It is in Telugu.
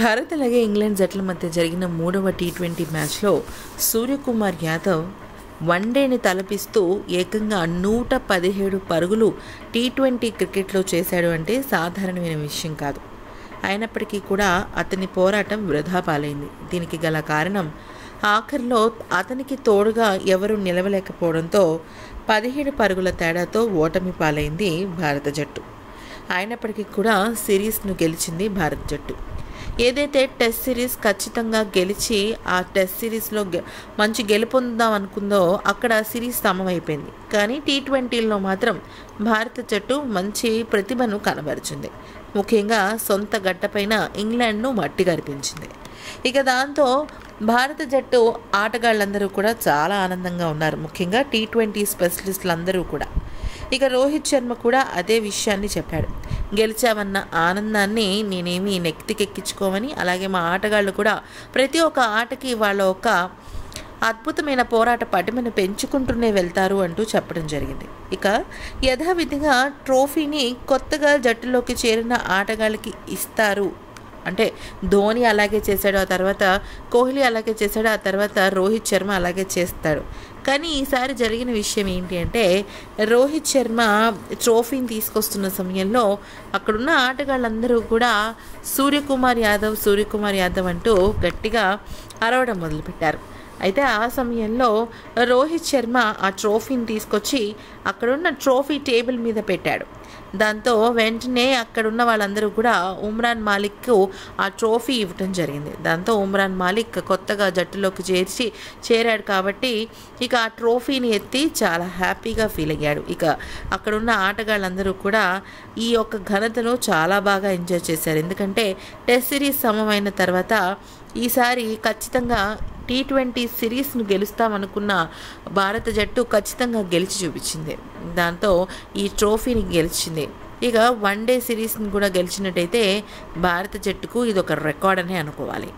భారత్ అలాగే ఇంగ్లాండ్ జట్ల మధ్య జరిగిన మూడవ టీ ట్వంటీ మ్యాచ్లో సూర్యకుమార్ యాదవ్ వన్డేని తలపిస్తూ ఏకంగా నూట పదిహేడు పరుగులు టీ ట్వంటీ క్రికెట్లో చేశాడు అంటే సాధారణమైన విషయం కాదు. అయినప్పటికీ కూడా అతని పోరాటం వృధా పాలైంది. దీనికి గల కారణం ఆఖరిలో అతనికి తోడుగా ఎవరు నిలవలేకపోవడంతో పదిహేడు పరుగుల తేడాతో ఓటమి పాలైంది భారత జట్టు. అయినప్పటికీ కూడా సిరీస్ను గెలిచింది భారత జట్టు. ఏదైతే టెస్ట్ సిరీస్ ఖచ్చితంగా గెలిచి ఆ టెస్ట్ సిరీస్లో గె మంచి గెలుపొందాం అనుకుందో అక్కడ సిరీస్ సమమైపోయింది. కానీ టీ ట్వంటీలో మాత్రం భారత జట్టు మంచి ప్రతిభను కనబరిచింది. ముఖ్యంగా సొంత గడ్డపైన ఇంగ్లాండ్ను మట్టి కనిపించింది ఇక దాంతో భారత జట్టు ఆటగాళ్ళందరూ కూడా చాలా ఆనందంగా ఉన్నారు. ముఖ్యంగా టీ ట్వంటీ స్పెషలిస్టులు అందరూ కూడా. ఇక రోహిత్ శర్మ కూడా అదే విషయాన్ని చెప్పాడు. గెలిచావన్న ఆనందాన్ని నేనేమి నెక్తికెక్కించుకోమని అలాగే మా ఆటగాళ్ళు కూడా ప్రతి ఒక్క ఆటకి వాళ్ళ ఒక అద్భుతమైన పోరాట పటిమను పెంచుకుంటూనే వెళ్తారు అంటూ చెప్పడం జరిగింది. ఇక యథావిధిగా ట్రోఫీని కొత్తగా జట్టులోకి చేరిన ఆటగాళ్ళకి ఇస్తారు అంటే ధోని అలాగే చేశాడు ఆ తర్వాత కోహ్లీ అలాగే చేశాడు ఆ తర్వాత రోహిత్ శర్మ అలాగే చేస్తాడు. కానీ ఈసారి జరిగిన విషయం ఏంటి అంటే రోహిత్ శర్మ ట్రోఫీని తీసుకొస్తున్న సమయంలో అక్కడున్న ఆటగాళ్ళందరూ కూడా సూర్యకుమార్ యాదవ్ సూర్యకుమార్ యాదవ్ అంటూ గట్టిగా అరవడం మొదలుపెట్టారు. అయితే ఆ సమయంలో రోహిత్ శర్మ ఆ ట్రోఫీని తీసుకొచ్చి అక్కడున్న ట్రోఫీ టేబుల్ మీద పెట్టాడు. దాంతో వెంటనే అక్కడున్న వాళ్ళందరూ కూడా ఉమ్రాన్ మాలిక్కు ఆ ట్రోఫీ ఇవ్వటం జరిగింది. దాంతో ఉమ్రాన్ మాలిక్ కొత్తగా జట్టులోకి చేర్చి చేరాడు కాబట్టి ఇక ఆ ట్రోఫీని ఎత్తి చాలా హ్యాపీగా ఫీల్ అయ్యాడు. ఇక అక్కడున్న ఆటగాళ్ళందరూ కూడా ఈ యొక్క ఘనతను చాలా బాగా ఎంజాయ్ చేశారు. ఎందుకంటే టెస్ట్ సిరీస్ సమమైన తర్వాత ఈసారి ఖచ్చితంగా టీ ట్వంటీ సిరీస్ను గెలుస్తామనుకున్న భారత జట్టు ఖచ్చితంగా గెలిచి చూపించింది. దాంతో ఈ ట్రోఫీని గెలిచింది. ఇక వన్ డే సిరీస్ని కూడా గెలిచినట్టయితే భారత జట్టుకు ఇది ఒక రికార్డ్ అనే అనుకోవాలి.